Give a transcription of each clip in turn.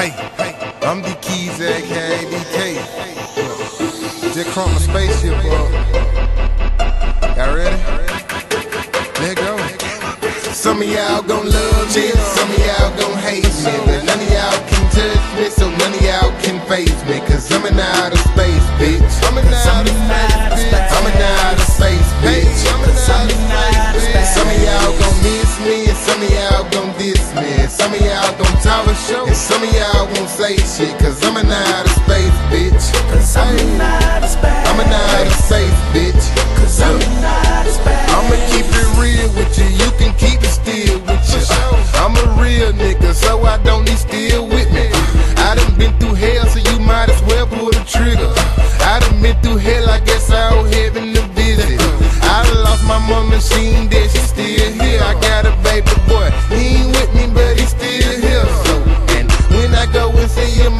Hey, I'm the keys, aka DK. Just crawl my spaceship up. Y'all ready? There go. Some of y'all gon' love this, some of y'all gon' And some of y'all won't say shit, cause I'm an out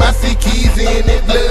I see keys in it.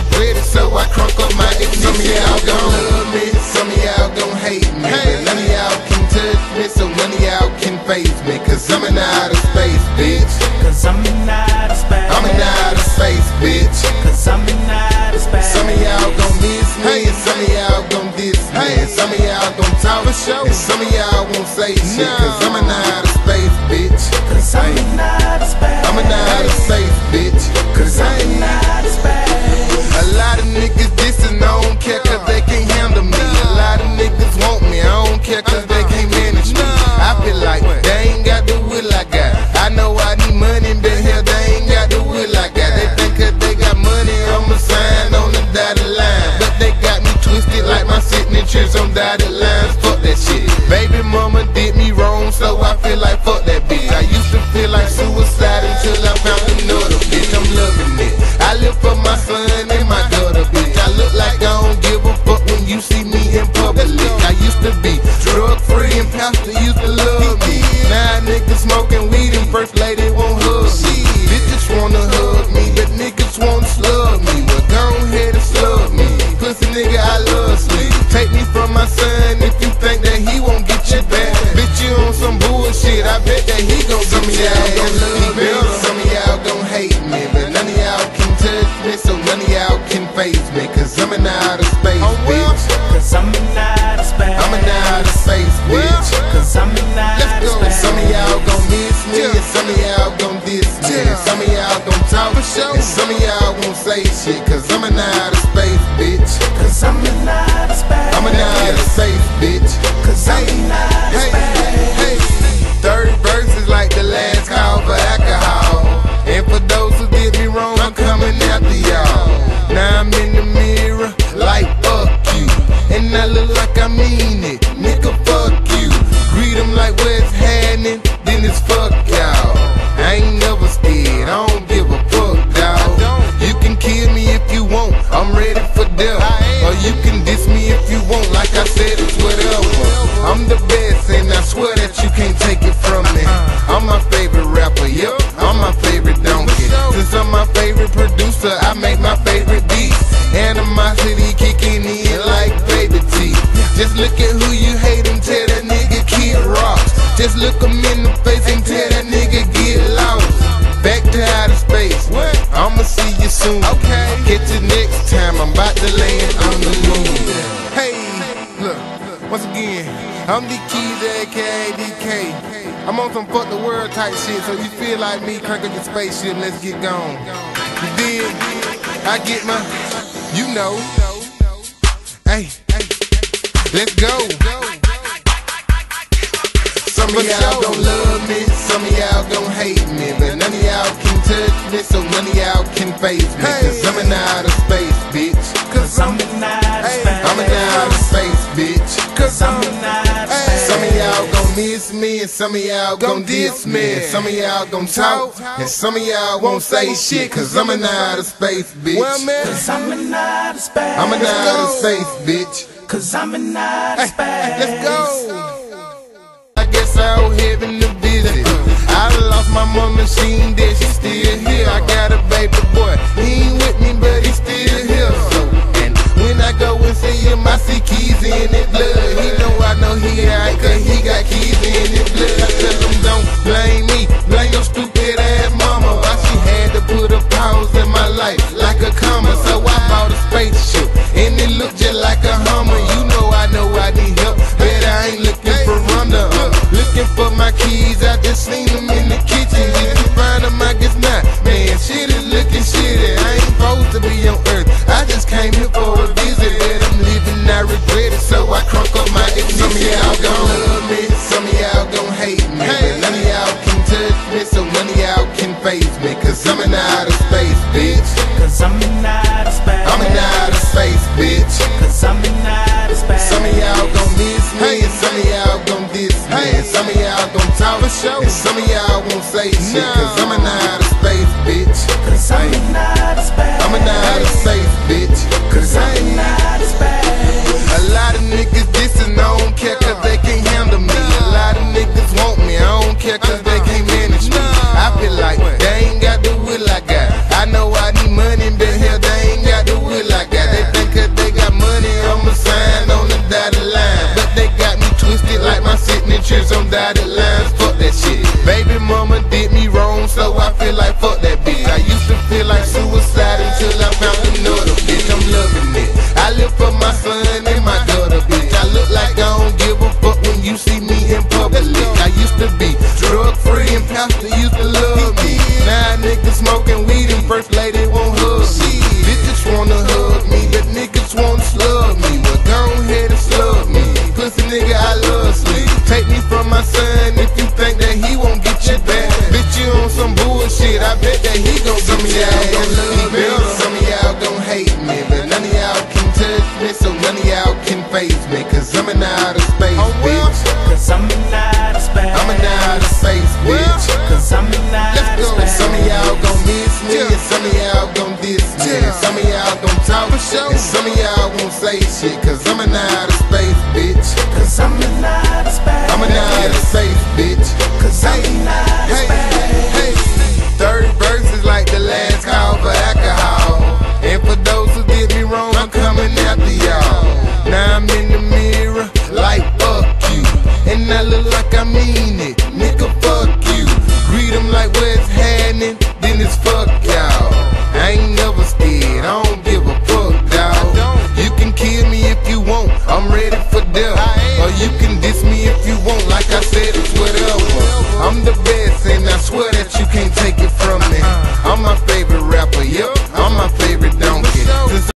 the dreaded, so I crunk up my ignorance. Some of y'all gon' love me, some of y'all gon' hate me. Hey. But none of y'all can touch me, so none of y'all can phase me. Cause I'm an outer space, bitch. Cause I'm an outer space. I'm an outer space, bitch. Cause I'm an outer space. Some of y'all gon' miss me, hey. and some of y'all gon' diss me. Hey. And some of y'all gon' talk, For sure. and some of y'all won't say shit. No. Cause I'm an outer dotted lines, fuck that shit. Baby mama did me wrong, so I feel like fuck that bitch. I used to feel like suicide until I found another bitch. I'm loving it. I live for my son and my daughter, bitch. I look like I don't give a fuck when you see me in public. I used to be drug free and pastor. I'm on some fuck the world type shit, so you feel like me, crank up your spaceship, let's get gone. You? I get my, you know. Hey, let's go. Some of y'all gon' love me, some of y'all gon' hate me, but none of y'all can touch me, so none of y'all can face me. Cause I'm in outer space, bitch. Cause I'm in outer space. I'm space, bitch. Cause I'm in outer y'all gon' miss me, and some of y'all gon' diss me, and some of y'all gon' talk, and some of y'all won't say shit, cause I'm an of space bitch. Well, man. Cause I'm an outer space. I'm an space bitch. Cause I'm an of space. Let's go. I guess I'll heaven space shit, cause I'm an out of space bitch. Cause I'm an out of space. I'm an out of space bitch. Cause I'm an out of space. A lot of niggas dissing, I don't care cause they can't handle me. A lot of niggas want me, I don't care cause they can't manage me. I feel like hate me, but none of y'all can touch me, so none of y'all can phase me, cause I'm an outer space, bitch. Cause I'm an outer space. I'm an outer space, bitch. Cause I'm an outer space. Let's go. Some of y'all gon' miss me, and some of y'all gon' diss me, and some of y'all gon' talk shit, and some of y'all won't say shit, cause I'm an outer